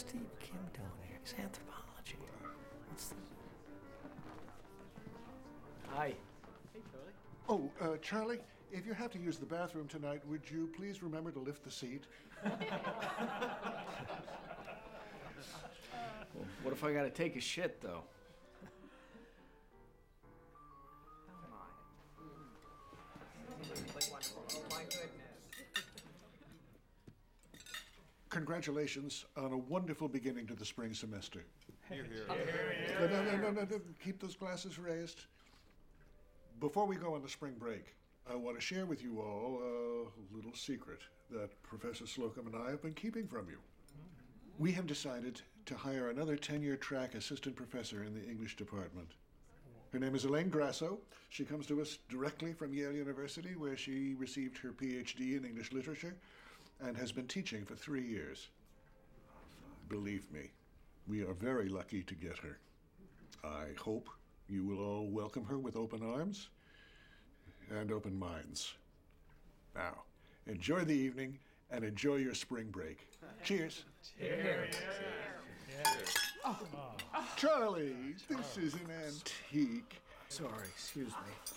Steve Kim doing here? He's anthropology. What's the. Hi. Hey, Charlie. Oh, uh, Charlie, if you have to use the bathroom tonight, would you please remember to lift the seat? Well, what if I gotta take a shit, though? Congratulations on a wonderful beginning to the spring semester. No, no, no, no, no, no. Keep those glasses raised. Before we go on the spring break, I want to share with you all a little secret that Professor Slocum and I have been keeping from you. We have decided to hire another tenure track assistant professor in the English department. Her name is Elaine Grasso. She comes to us directly from Yale University, where she received her PhD in English literature and has been teaching for three years. Believe me, we are very lucky to get her. I hope you will all welcome her with open arms and open minds. Now, enjoy the evening and enjoy your spring break. Cheers. Oh. Charlie, this is an antique. Sorry, excuse me.